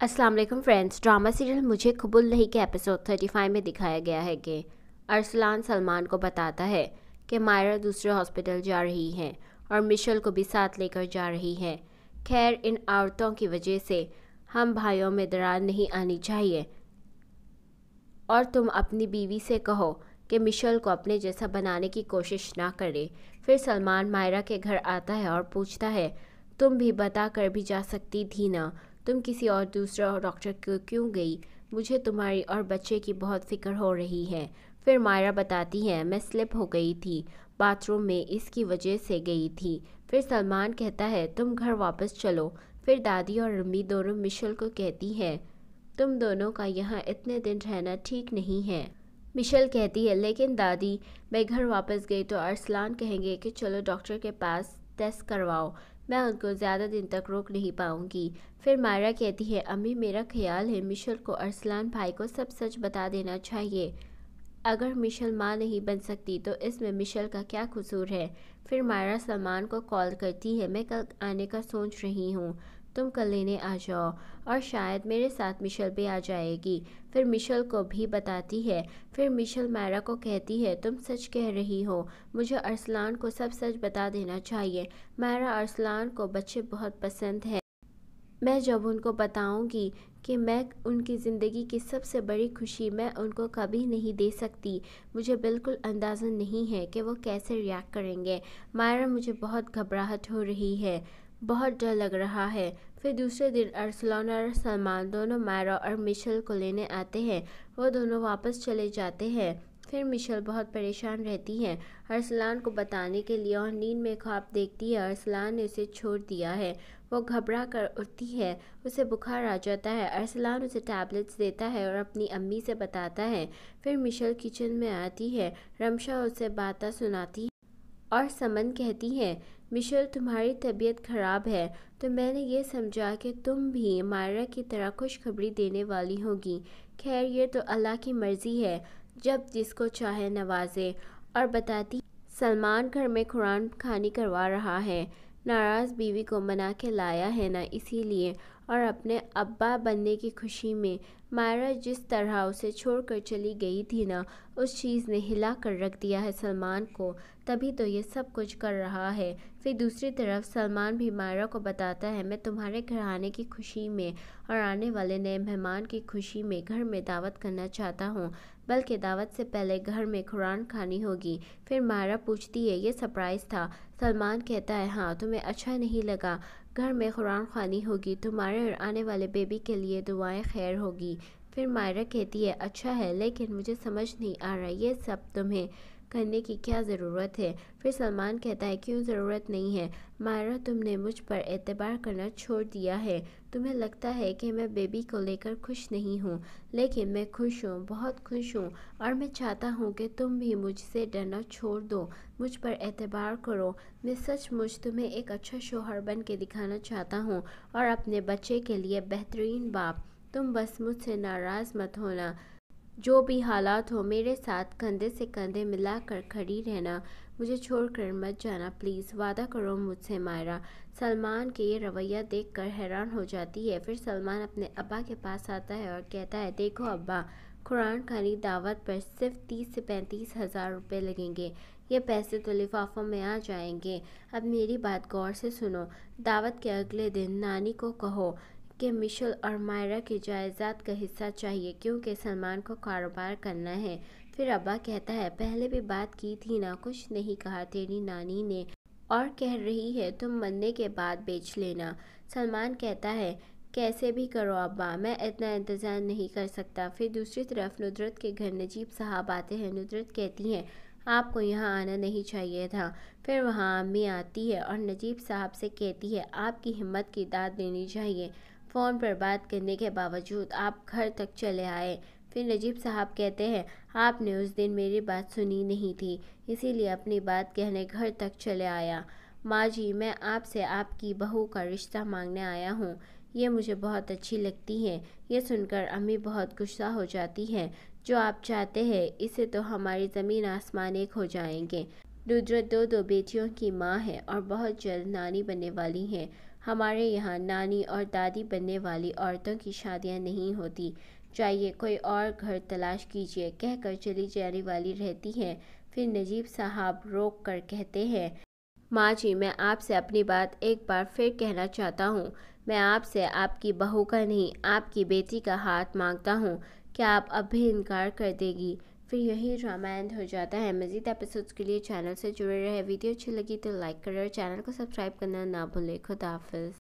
अस्सलाम वालेकुम friends, drama serial मुझे कबूल नहीं के एपिसोड 35 में दिखाया गया है कि अरसलान सलमान को बताता है कि मायरा दूसरे हॉस्पिटल जा रही हैं और मिशल को भी साथ लेकर जा रही हैं। खैर, इन औरतों की वजह से हम भाइयों में दरार नहीं आनी चाहिए। और तुम अपनी बीवी से कहो कि मिशल को अपने जैसा बनाने की कोशिश ना करे। फिर सलमान मायरा के घर आता है और पूछता है, तुम भी बता कर भी जा सकती थी ना? तुम किसी और दूसरा डॉक्टर को क्यों गई? मुझे तुम्हारी और बच्चे की बहुत फ़िक्र हो रही है। फिर मायरा बताती है, मैं स्लिप हो गई थी। बाथरूम में इसकी वजह से गई थी। फिर सलमान कहता है, तुम घर वापस चलो। फिर दादी और अम्मी दोनों मिशल को कहती हैं, तुम दोनों का यहाँ इतने दिन रहना ठीक नहीं है। मिशल कहती है, लेकिन दादी, मैं घर वापस गई तो अरसलान कहेंगे कि चलो डॉक्टर के पास टेस्ट करवाओ। मैं उनको ज़्यादा दिन तक रोक नहीं पाऊँगी। फिर मायरा कहती है, अम्मी, मेरा ख्याल है मिशल को अरसलान भाई को सब सच बता देना चाहिए। अगर मिशल माँ नहीं बन सकती तो इसमें मिशल का क्या कसूर है? फिर मायरा सलमान को कॉल करती है, मैं कल आने का सोच रही हूँ। तुम कल लेने आ जाओ और शायद मेरे साथ मिशल भी आ जाएगी। फिर मिशल को भी बताती है। फिर मिशल मायरा को कहती है, तुम सच कह रही हो। मुझे अरसलान को सब सच बता देना चाहिए। मायरा अरसलान को बच्चे बहुत पसंद है। मैं जब उनको बताऊँगी कि मैं उनकी ज़िंदगी की सबसे बड़ी खुशी मैं उनको कभी नहीं दे सकती, मुझे बिल्कुल अंदाज़ा नहीं है कि वो कैसे रिएक्ट करेंगे। मायरा मुझे बहुत घबराहट हो रही है, बहुत डर लग रहा है। फिर दूसरे दिन अरसलान और सलमान दोनों मायरा और मिशल को लेने आते हैं। वो दोनों वापस चले जाते हैं। फिर मिशल बहुत परेशान रहती है। अरसलान को बताने के लिए और नींद में ख्वाब देखती है, अरसलान ने उसे छोड़ दिया है। वो घबरा कर उठती है। उसे बुखार आ जाता है। अरसलान उसे टैबलेट्स देता है और अपनी अम्मी से बताता है। फिर मिशल किचन में आती है। रमशा उसे बातें सुनाती है और समन कहती है, मिशेल, तुम्हारी तबीयत ख़राब है तो मैंने ये समझा कि तुम भी मायरा की तरह खुशखबरी देने वाली होगी। खैर, ये तो अल्लाह की मर्ज़ी है, जब जिसको चाहे नवाजे। और बताती, सलमान घर में कुरान खानी करवा रहा है। नाराज़ बीवी को मना के लाया है ना इसीलिए। और अपने अब्बा बनने की खुशी में मायरा जिस तरह उसे छोड़कर चली गई थी ना, उस चीज़ ने हिला कर रख दिया है सलमान को। तभी तो ये सब कुछ कर रहा है। फिर दूसरी तरफ़ सलमान भी मायरा को बताता है, मैं तुम्हारे घर आने की खुशी में और आने वाले नए मेहमान की खुशी में घर में दावत करना चाहता हूँ, बल्कि दावत से पहले घर में कुरान खानी होगी। फिर मायरा पूछती है, ये सरप्राइज़ था? सलमान कहता है हाँ तुम्हें अच्छा नहीं लगा। घर में कुरान खानी होगी तुम्हारे और आने वाले बेबी के लिए दुआएँ खैर होगी। फिर मायरा कहती है अच्छा है, लेकिन मुझे समझ नहीं आ रहा, ये सब तुम्हें करने की क्या ज़रूरत है? फिर सलमान कहता है, क्यों ज़रूरत नहीं है? मायरा, तुमने मुझ पर एतबार करना छोड़ दिया है। तुम्हें लगता है कि मैं बेबी को लेकर खुश नहीं हूँ, लेकिन मैं खुश हूँ, बहुत खुश हूँ। और मैं चाहता हूँ कि तुम भी मुझसे डरना छोड़ दो। मुझ पर एतबार करो। मैं सचमुच तुम्हें एक अच्छा शोहर बन के दिखाना चाहता हूँ और अपने बच्चे के लिए बेहतरीन बाप। तुम बस मुझसे नाराज़ मत होना। जो भी हालात हो, मेरे साथ कंधे से कंधे मिलाकर खड़ी रहना। मुझे छोड़कर मत जाना प्लीज़ वादा करो मुझसे, मायरा। सलमान के ये रवैया देखकर हैरान हो जाती है। फिर सलमान अपने अब्बा के पास आता है और कहता है, देखो अब्बा, कुरान खानी दावत पर सिर्फ़ तीस से पैंतीस हज़ार रुपये लगेंगे। ये पैसे तो लिफाफों में आ जाएँगे। अब मेरी बात गौर से सुनो। दावत के अगले दिन नानी को कहो कि मिशल और मायरा के जायदाद का हिस्सा चाहिए, क्योंकि सलमान को कारोबार करना है। फिर अब्बा कहता है, पहले भी बात की थी ना, कुछ नहीं कहा, तेरी नानी ने और कह रही है, तुम मरने के बाद बेच लेना। सलमान कहता है, कैसे भी करो अब्बा, मैं इतना इंतज़ार नहीं कर सकता। फिर दूसरी तरफ़ नुदरत के घर नजीब साहब आते हैं। नुदरत कहती हैं, आपको यहाँ आना नहीं चाहिए था। फिर वहाँ अम्मी आती है और नजीब साहब से कहती है, आपकी हिम्मत की दाद देनी चाहिए। फ़ोन पर बात करने के बावजूद आप घर तक चले आए। फिर नजीब साहब कहते हैं, आपने उस दिन मेरी बात सुनी नहीं थी, इसीलिए अपनी बात कहने घर तक चले आया। माँ जी, मैं आपसे आपकी बहू का रिश्ता मांगने आया हूँ। ये मुझे बहुत अच्छी लगती है। ये सुनकर अम्मी बहुत गुस्सा हो जाती हैं। जो आप चाहते हैं, इसे तो हमारी ज़मीन आसमान एक हो जाएँगे। रुद्र दो दो बेटियों की माँ है और बहुत जल्द नानी बनने वाली हैं। हमारे यहाँ नानी और दादी बनने वाली औरतों की शादियाँ नहीं होती। चाहिए कोई और घर तलाश कीजिए, कहकर चली जाने वाली रहती हैं। फिर नजीब साहब रोक कर कहते हैं, माँ जी, मैं आपसे अपनी बात एक बार फिर कहना चाहता हूँ। मैं आपसे आपकी बहू का नहीं, आपकी बेटी का हाथ माँगता हूँ। क्या आप अब भी इनकार कर देगी? फिर यही ड्रामा एंड हो जाता है। मज़ीद एपिसोड्स के लिए चैनल से जुड़े रहे। वीडियो अच्छी लगी तो लाइक करें और चैनल को सब्सक्राइब करना ना भूलें। खुदाफिज